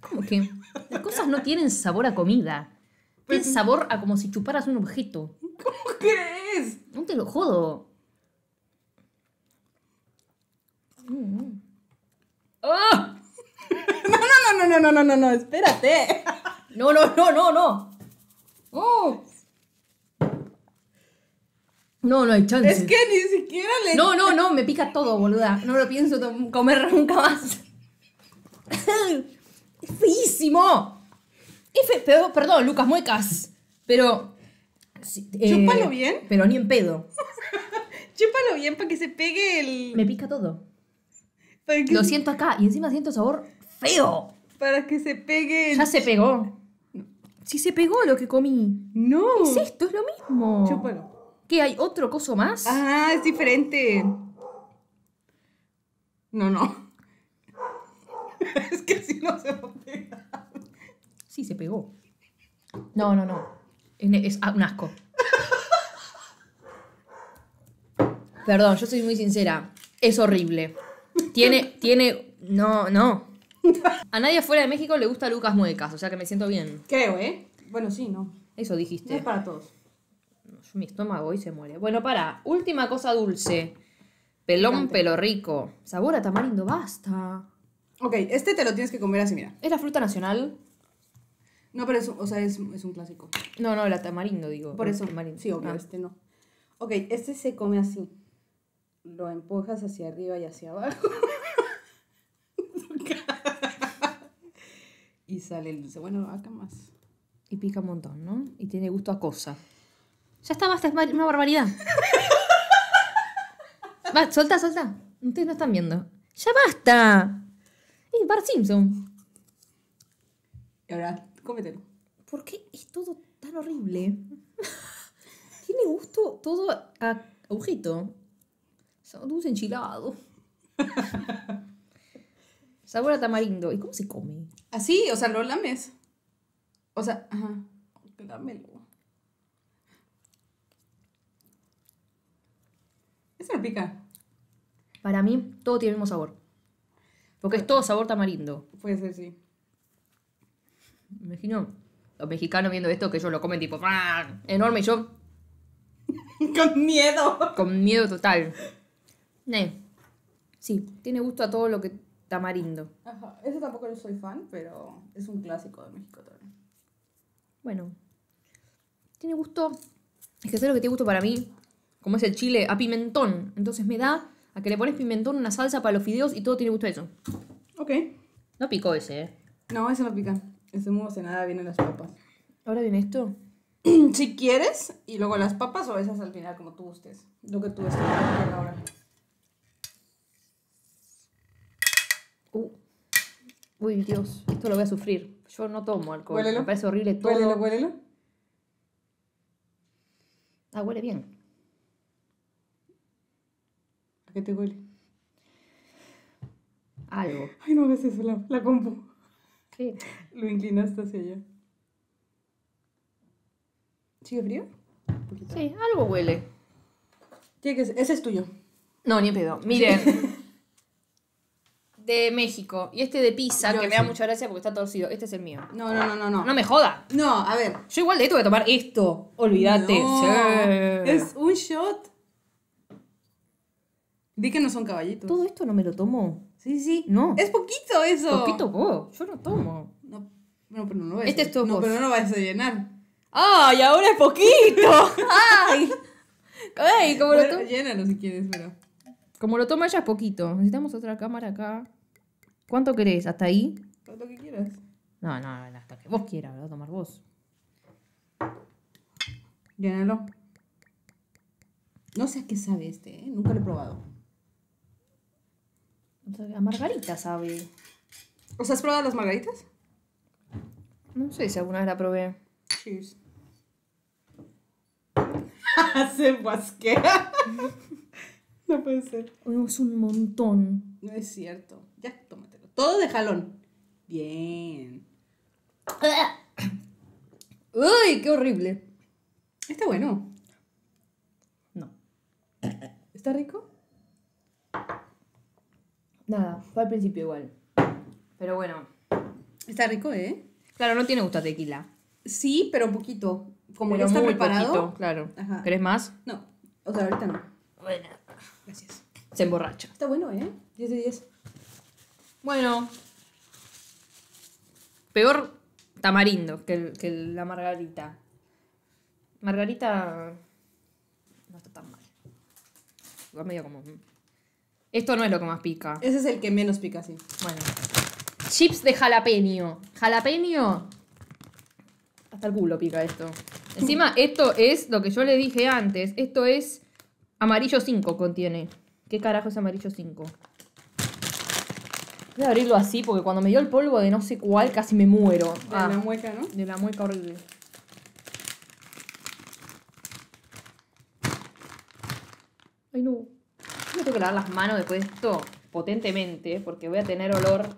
¿Cómo que? Las cosas no tienen sabor a comida. Tienen sabor a como si chuparas un objeto. ¿Cómo crees? No te lo jodo. Mm. ¡Ah! No, no, no, no, no, no, no, espérate. No, no, no, no, no. Oh. No, no hay chance. Es que ni siquiera le. No, no, no, me pica todo, boluda. No lo pienso comer nunca más. es feísimo. Es fe- perdón, Lucas Muecas. Pero. eh, Chúpalo bien. Pero ni en pedo. Chúpalo bien para que se pegue el. Me pica todo. Que, Lo siento acá y encima siento sabor feo. Para que se pegue el. Ya se pegó. Sí se pegó lo que comí. No. ¿Qué es esto? Es lo mismo. Chúpalo. ¿Qué hay otro coso más? Ah, es diferente. No, no. es que así no se va a pegar. Sí, se pegó. No, no, no. Es, ah, un asco. Perdón, yo soy muy sincera. Es horrible. Tiene, tiene. No, no. A nadie fuera de México le gusta Lucas Muecas, o sea que me siento bien. Creo, ¿eh? Bueno, sí, no. Eso No dijiste. es para todos. Mi estómago hoy se muere. Bueno, para. Última cosa dulce. Pelón, pelo rico. Sabor a tamarindo, basta. Ok, este te lo tienes que comer así, mira. ¿Es la fruta nacional? No, pero es, o sea, es, es un clásico. No, no, la tamarindo, digo. Por eso. tamarindo. Sí, obvio, Ah. este no. Ok, este se come así. Lo empujas hacia arriba y hacia abajo. y sale el dulce. Bueno, acá más. Y pica un montón, ¿no? Y tiene gusto a cosa. Ya está, basta, es una barbaridad. Va, solta, solta. Ustedes no están viendo. ¡Ya basta! Es Bart Simpson. Y ahora, cómetelo. ¿Por qué es todo tan horrible? Tiene gusto todo a agujito. Dulce enchilado. Sabor a tamarindo. ¿Y cómo se come? Así, o sea, lo lames. O sea, ajá. Lámelo. Eso no pica. Para mí, todo tiene el mismo sabor. Porque es todo sabor tamarindo. Puede ser, sí. Me imagino los mexicanos viendo esto que ellos lo comen tipo ¡ah! enorme y yo Con miedo. con miedo total. Ne. Sí, tiene gusto a todo lo que tamarindo. Ajá. Ese tampoco lo soy fan, pero es un clásico de México también. Bueno. Tiene gusto. Es que sé lo que tiene gusto para mí. Como es el chile, a pimentón. Entonces me da a que le pones pimentón, una salsa para los fideos y todo tiene gusto a eso. Ok. No picó ese, ¿eh? No, ese no pica. Ese humo se nada vienen las papas. Ahora viene esto. si quieres, y luego las papas o esas al final, como tú gustes. Lo que tú estés ahora. Uh. Uy, Dios, esto lo voy a sufrir. Yo no tomo alcohol. Huélelo. Me parece horrible todo. Huélelo, huélelo. Ah, huele bien. ¿A qué te huele? Algo. Ay, no hagas eso, la, la compu. ¿Qué? Lo inclinaste hacia allá. ¿Sigue frío? Un poquito. Sí, algo huele. Tiene que ser- Ese es tuyo. No, ni en pedo. Miren. de México. Y este de pizza, Yo que me da sí. mucha gracia porque está torcido. Este es el mío. No, no, no, no, no. No me joda. No, a ver. Yo igual de esto voy a tomar esto. Olvídate. No, Sí. Es un shot. Di que no son caballitos. Todo esto no me lo tomo. Sí, sí. No. Es poquito eso. Poquito vos. Yo no tomo. No, no, pero no lo vas Este es tu No, pero no lo vas a llenar. ¡Ay, ahora es poquito! ¡Ay! ¡Ay! Como lo, Bueno, to- llénalo si quieres, pero. como lo toma ella es poquito. Necesitamos otra cámara acá. ¿Cuánto querés? ¿Hasta ahí? Lo que quieras. No, no, hasta que vos quieras, lo vas a tomar vos. Llénalo. No sé a qué sabe este, ¿eh? Nunca lo he probado. A Margarita sabe. ¿O sea, has probado las margaritas? No sé si alguna vez la probé. Cheers. Se guasquea. no puede ser. Es un montón. No es cierto. Ya, tómatelo. Todo de jalón. Bien. ¡Uy, qué horrible! Está bueno. No. ¿Está rico? Nada, fue al principio igual. Pero bueno. Está rico, ¿eh? Claro, no tiene gusto a tequila. Sí, pero un poquito. Como Pero ya está muy preparado. poquito, claro. Ajá. ¿Querés más? No, o sea, ahorita no. Bueno. Gracias. Se emborracha. Está bueno, ¿eh? 10 de 10. Bueno. Peor tamarindo que, el- que la margarita. Margarita no está tan mal. Igual medio como... mm. Esto no es lo que más pica. Ese es el que menos pica, sí. Bueno. Chips de jalapeño. Jalapeño. Hasta el culo pica esto. Encima, esto es lo que yo le dije antes. Esto es amarillo 5 contiene. ¿Qué carajo es amarillo 5? Voy a abrirlo así porque cuando me dio el polvo de no sé cuál casi me muero. De Ah, la mueca, ¿no? de la mueca horrible. Ay, no. Tengo que lavar las manos después de esto potentemente porque voy a tener olor.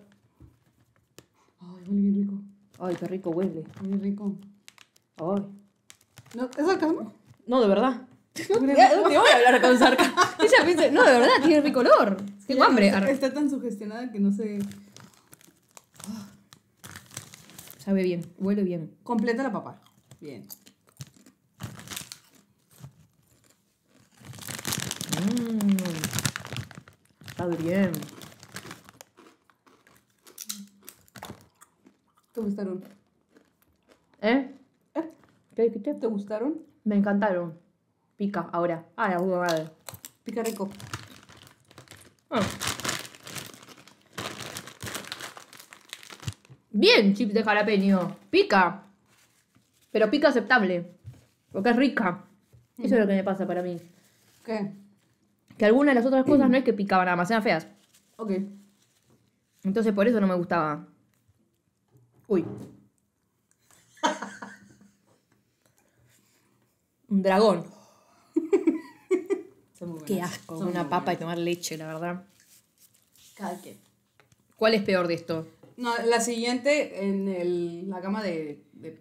Ay, huele bien rico. Ay, qué rico huele. Muy rico. Ay. ¿No? ¿Es sarcasmo? No, de verdad. No te voy a hablar con sarcasmo. Ella dice, no, de verdad, tiene rico olor. Tengo hambre. Está, tan sugestionada que no se... Sabe bien, huele bien. Completa la papa. Bien. Mm. Sabe bien. ¿Te gustaron? ¿Eh? ¿Eh? ¿Qué dijiste? ¿Te gustaron? Me encantaron. Pica, ahora. Ah, la madre. Pica rico. Ah. Bien, chips de jalapeño. Pica. Pero pica aceptable. Porque es rica. Eso es lo que me pasa para mí. ¿Qué? Que algunas de las otras cosas no es que picaban nada más, eran feas. Ok. Entonces por eso no me gustaba. Uy. Un dragón. Qué asco, Son una muy papa y buenas. tomar leche, la verdad. Cada quien. ¿Cuál es peor de esto? No, la siguiente en el, la gama de... de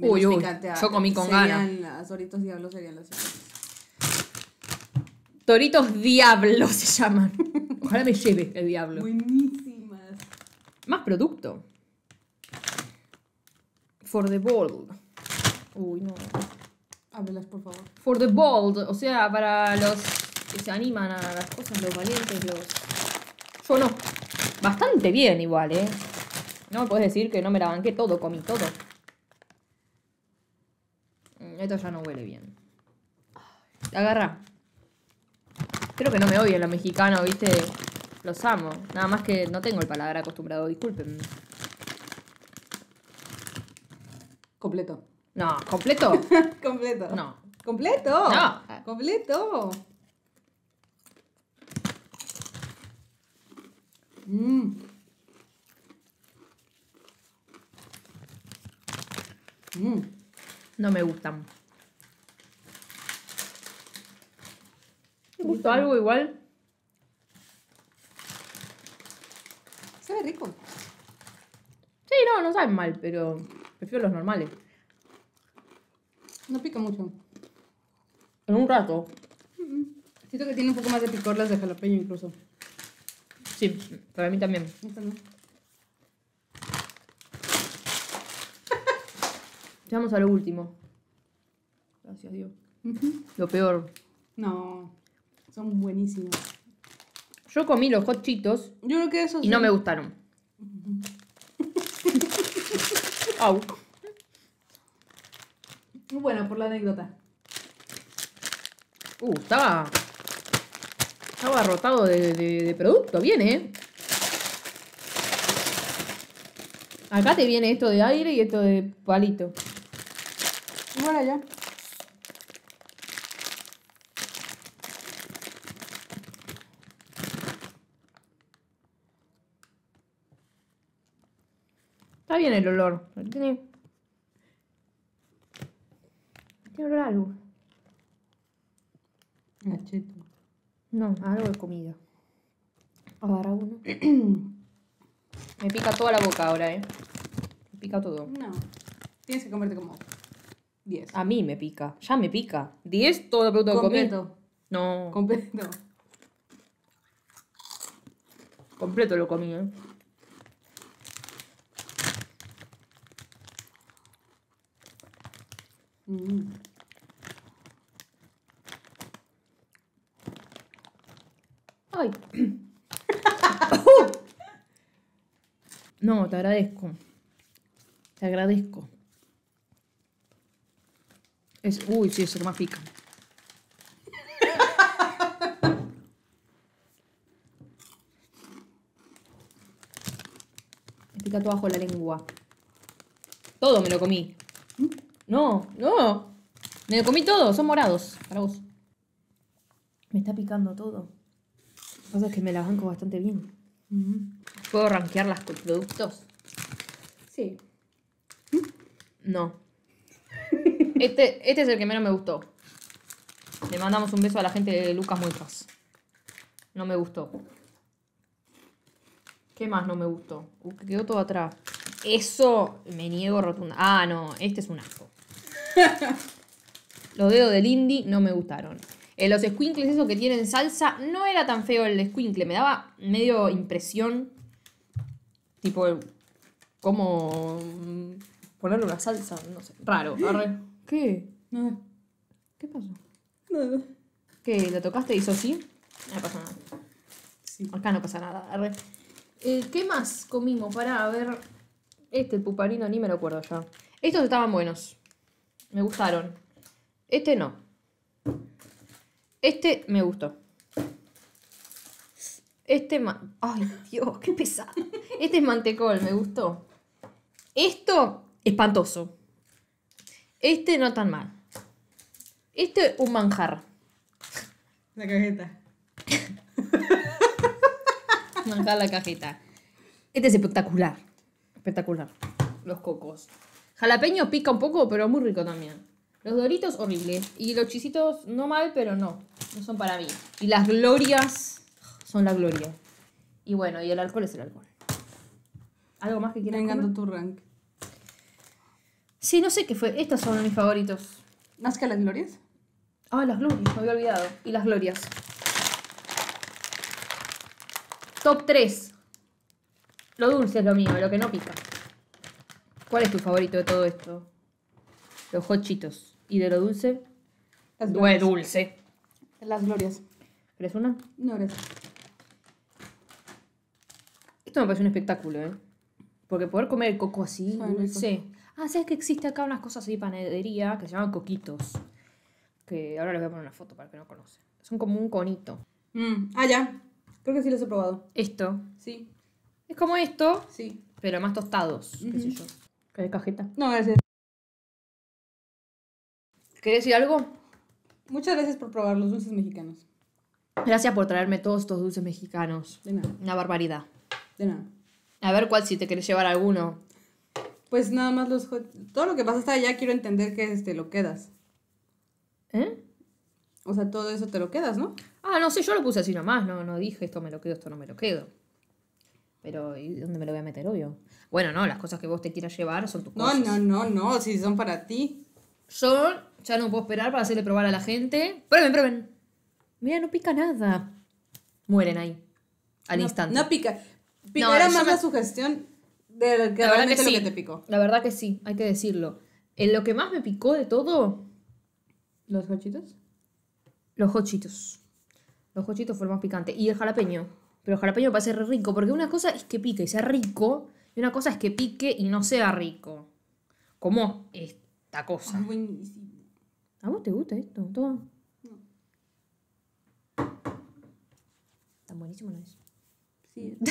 Uy, menos uy, picante a- yo comí con serían Las Doritos Diablos serían las siguientes. Toritos Diablo se llaman. Ojalá me lleve el diablo. Buenísimas. Más producto. For the bold. Uy, no. Ábrelas, por favor. For the bold. O sea, para los que se animan a las cosas, los valientes, los. Yo no. Bastante bien, igual, ¿eh? No me puedes decir que no me la banqué todo, comí todo. Mm, Esto ya no huele bien. Agarra. Creo que no me odien los mexicanos, ¿viste? Los amo. Nada más que no tengo el paladar acostumbrado, disculpen. Completo. No, ¿completo? Completo. No. ¡Completo! No. ¡Completo! Mmm. Mmm. No me gustan. ¿Te gustó algo igual? Sabe rico. Sí, no, no saben mal, pero prefiero los normales. No pica mucho. En un rato. Siento que tiene un poco más de picor las de jalapeño incluso. Sí, para mí también. Esta no. Vamos a lo último. Gracias Dios. Lo peor. No. Son buenísimos. Yo comí los hot chitos Yo creo que eso y no me gustaron. Au. Bueno, por la anécdota. Uh, estaba. Estaba arrotado de, de- de producto. Viene, ¿eh? Acá te viene esto de aire y esto de palito. Igual allá. Está bien el olor. Tiene. Tiene olor a algo. Gacheto. No, a algo de comida. Agarra uno. Me pica toda la boca ahora, ¿eh? Me pica todo. No. Tienes que comerte como 10. A mí me pica. Ya me pica. 10 todo el producto que comí. Completo. No. Completo. Completo lo comí, ¿eh? Mm. Ay. No, te agradezco. Te agradezco. Es, uy, sí, es el que más pica. Me pica todo bajo la lengua. Todo me lo comí. No, no. Me lo comí todo, son morados. Para vos. Me está picando todo. Lo que pasa es que me la banco bastante bien. ¿Puedo rankear los productos? Sí. No. Este, este es el que menos me gustó. Le mandamos un beso a la gente de Lucas Muecas. No me gustó. ¿Qué más no me gustó? Uh, que quedó todo atrás. Eso me niego rotunda. Ah, no, este es un asco. Los dedos del indie no me gustaron. Eh, los squinkles, esos que tienen salsa, no era tan feo el squinkle. Me daba medio impresión. Tipo, como mm, ponerle una salsa, no sé. Raro. arre. ¿Qué? Nada. ¿Qué pasó? Nada. ¿Qué? ¿Lo tocaste y hizo así? No pasa nada. Sí. Acá no pasa nada. arre. Eh, ¿Qué más comimos? Para ver. Este, el puparino, ni me lo acuerdo ya. Estos estaban buenos. Me gustaron. Este no. Este me gustó. Este ma- Ay, Dios, qué pesado. Este es mantecol, me gustó. Esto, espantoso. Este no tan mal. Este, un manjar. La cajeta. Manjar la cajeta. Este es espectacular. Espectacular. Los cocos. Jalapeño pica un poco, pero muy rico también. Los doritos, horribles. Y los chisitos, no mal, pero no. No son para mí. Y las glorias son la gloria. Y bueno, y el alcohol es el alcohol. ¿Algo más que quieran Me comer? encantó tu rank. Sí, no sé qué fue. Estos son mis favoritos. ¿Más que las glorias? Ah, las glorias, me había olvidado. Y las glorias. Top 3. Lo dulce es lo mío, lo que no pica. ¿Cuál es tu favorito de todo esto? Los hochitos. ¿Y de lo dulce? Las Due dulce. Las glorias. ¿Querés una? No, gracias. Esto me parece un espectáculo, ¿eh? Porque poder comer el coco así, Son dulce. Ah, ¿sabes que existe acá unas cosas así de panadería que se llaman coquitos? Que ahora les voy a poner una foto para que no conoce. Son como un conito. Mm, Ah, ya. Creo que sí los he probado. Esto Sí, es como esto, sí. pero más tostados, qué sé yo. ¿Querés cajeta? No, gracias. ¿Querés decir algo? Muchas gracias por probar los dulces mexicanos. Gracias por traerme todos estos dulces mexicanos. De nada, Una barbaridad. de nada. A ver cuál si te querés llevar alguno. Pues nada más los... Todo lo que pasa hasta allá quiero entender que este, lo quedas. ¿Eh? O sea, todo eso te lo quedas, ¿no? Ah, no sé, yo lo puse así nomás. No, no dije esto me lo quedo, esto no me lo quedo. Pero, ¿y dónde me lo voy a meter, obvio? Bueno, no, las cosas que vos te quieras llevar son tus No, cosas. no, no, no. Si son para ti. Yo ya no puedo esperar para hacerle probar a la gente. Prueben, prueben. Mira, no pica nada. Mueren ahí. Al No- instante. No pica. Pica- No, Era yo más me- la sugestión de lo que La verdad realmente que lo sí. que te picó. La verdad que sí, hay que decirlo. En lo que más me picó de todo, ¿Los hochitos? los hochitos. Los hochitos fue lo más picante. Y el jalapeño. Pero jalapeño me parece re rico. Porque una cosa es que pique y sea rico. Y una cosa es que pique y no sea rico. Como esta cosa. Ay, buenísimo. ¿A vos te gusta esto? Toma. Tan buenísimo no es. Sí.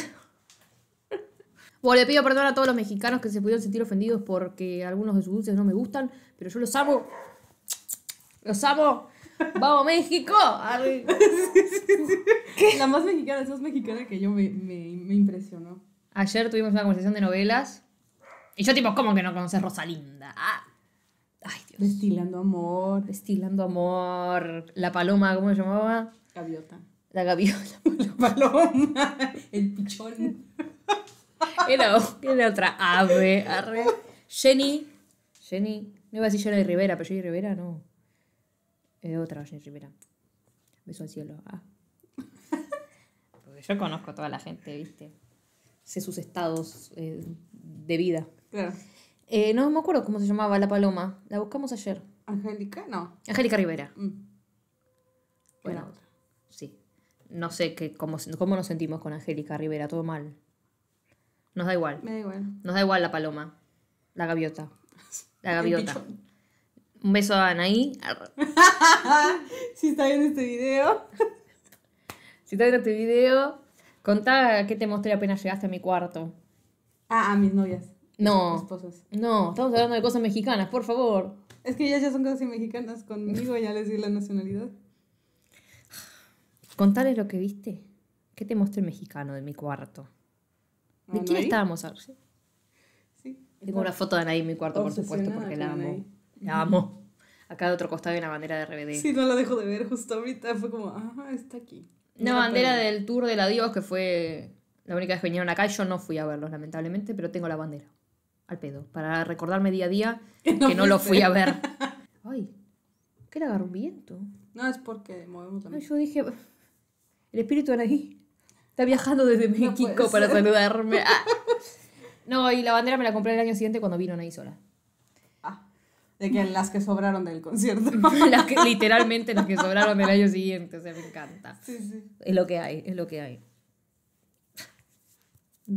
Bueno, le pido perdón a todos los mexicanos que se pudieron sentir ofendidos porque algunos de sus dulces no me gustan, pero yo los amo. Los amo. ¡Vamos, México! La más mexicana, sos mexicana que yo me, me, me impresionó. Ayer tuvimos una conversación de novelas y yo tipo, ¿cómo que no conoces Rosalinda? Ah. Ay, Dios. Destilando amor. Destilando amor. La paloma, ¿cómo se llamaba? Gaviota. La gaviota. La paloma. El pichón. Era, era otra ave. Arre. Jenny. Jenny. No iba a decir Jenny Rivera, pero Jenny Rivera no. Es otra Jenny Rivera. Beso al cielo. Ah. Porque yo conozco a toda la gente, ¿viste? Sé sus estados eh, de vida. Claro. Eh, no me acuerdo cómo se llamaba la paloma. La buscamos ayer. Angélica, no. Angélica Rivera. Mm. Bueno, otra. sí. No sé qué, cómo, cómo nos sentimos con Angélica Rivera. Todo mal. Nos da igual. Me da igual. Nos da igual la paloma. La gaviota. La gaviota. Un beso a Anaí. Si está viendo este video. Si estás viendo este video, contá qué te mostré apenas llegaste a mi cuarto. Ah, a mis novias. No. Esposas. No, estamos hablando de cosas mexicanas, por favor. Es que ellas ya son casi mexicanas conmigo, ya les di la nacionalidad. Contales lo que viste. ¿Qué te mostré mexicano de mi cuarto? ¿De quién estábamos? Sí. Sí. Tengo una foto de Anaí en mi cuarto, por supuesto, porque la amo. Anaí. La amo. Acá de otro costado hay una bandera de RBD. Sí, no la dejo de ver justo ahorita. Fue como, ajá, está aquí. Una No la bandera puedo del Tour del Adiós, que fue la única vez que vinieron acá. Yo no fui a verlos, lamentablemente, pero tengo la bandera. Al pedo. Para recordarme día a día que No no, lo fui a ver. Ay, ¿qué le agarró un viento? No, es porque movemos la mesa. yo dije, el espíritu de Anaí está viajando desde México para saludarme. Ah. No, y la bandera me la compré el año siguiente cuando vino Anaí sola. De que las que sobraron del concierto. Las que, literalmente las que sobraron del año siguiente, o sea, me encanta. sí, sí. Es lo que hay, es lo que hay.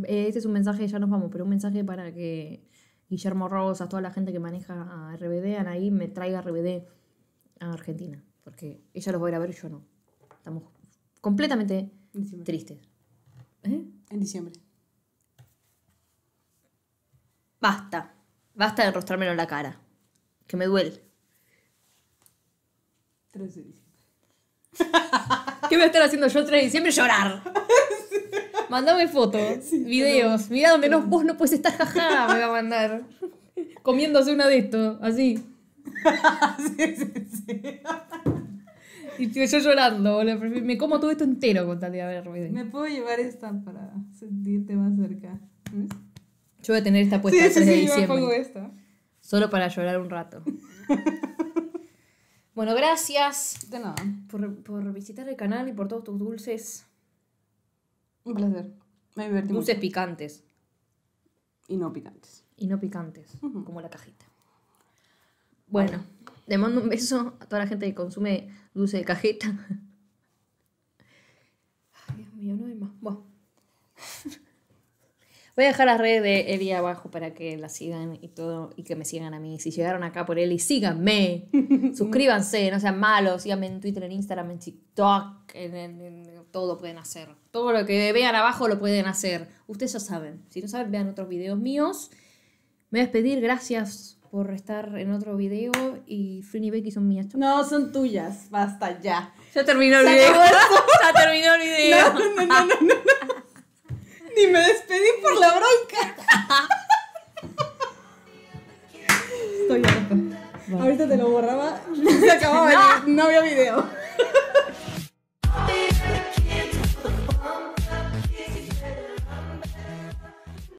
Este es un mensaje, ya nos vamos, pero un mensaje para que Guillermo Rosas, toda la gente que maneja a RBD, Anaí, me traiga RBD a Argentina. Porque ella los va a ir a ver y yo no. Estamos completamente diciembre. tristes. ¿Eh? En diciembre. Basta. Basta de enrostrármelo en la cara. Que me duele. 3 de diciembre. ¿Qué voy a estar haciendo yo el 3 de diciembre? Llorar. Mandame fotos, videos. Mira donde no, vos no puedes estar, jaja, me va a mandar. Comiéndose una de estos, así. sí, sí, sí. Y yo llorando, boludo. Me como todo esto entero con tal de haber ruido. Me puedo llevar esta para sentirte más cerca. ¿Ves? Yo voy a tener esta puesta Sí, el sí, 3 de sí, yo me diciembre. pongo esta. Solo para llorar un rato. bueno, gracias De nada. por, por visitar el canal y por todos tus dulces. Un placer. Me divertí Dulces mucho. picantes. Y no picantes. Y no picantes, como la cajita. Bueno, le mando un beso a toda la gente que consume dulce de cajeta. Ay, Dios mío, no hay más. Bueno. Voy a dejar las redes de Eli abajo para que la sigan y todo, y que me sigan a mí. Si llegaron acá por Eli, síganme. Suscríbanse, no sean malos. Síganme en Twitter, en Instagram, en TikTok, en, en- en- todo pueden hacer. Todo lo que vean abajo lo pueden hacer. Ustedes ya saben. Si no saben, vean otros videos míos. Me voy a despedir, gracias por estar en otro video. Y Frin y Becky son mías. No, son tuyas. Basta ya. Ya terminó el video. ya terminó el video. No, no, no, no, no. Ni me despedí por la bronca. Estoy harta. Ahorita te lo borraba. Se acababa. el- No había video.